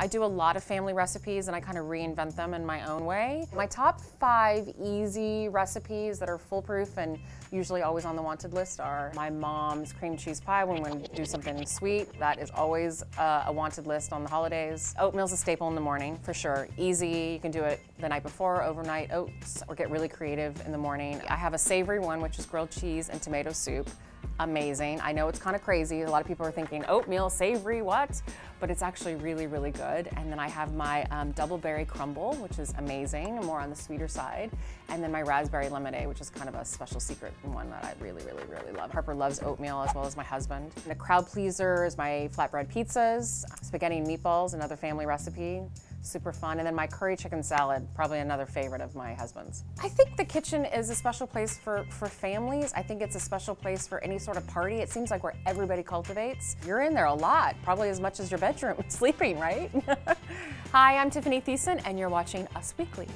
I do a lot of family recipes and I kind of reinvent them in my own way. My top five easy recipes that are foolproof and usually always on the wanted list are my mom's cream cheese pie when we do something sweet. That is always uh, a wanted list on the holidays. Oatmeal's a staple in the morning for sure. Easy, you can do it the night before, overnight oats, or get really creative in the morning. I have a savory one, which is grilled cheese and tomato soup amazing. I know it's kind of crazy. A lot of people are thinking oatmeal, savory, what? But it's actually really, really good. And then I have my um, double berry crumble, which is amazing, more on the sweeter side. And then my raspberry lemonade, which is kind of a special secret one that I really, really, really love. Harper loves oatmeal as well as my husband. The crowd pleaser is my flatbread pizzas, spaghetti and meatballs, another family recipe super fun. And then my curry chicken salad, probably another favorite of my husband's. I think the kitchen is a special place for, for families. I think it's a special place for any sort of party. It seems like where everybody cultivates. You're in there a lot, probably as much as your bedroom, sleeping, right? Hi, I'm Tiffani Thiessen, and you're watching Us Weekly.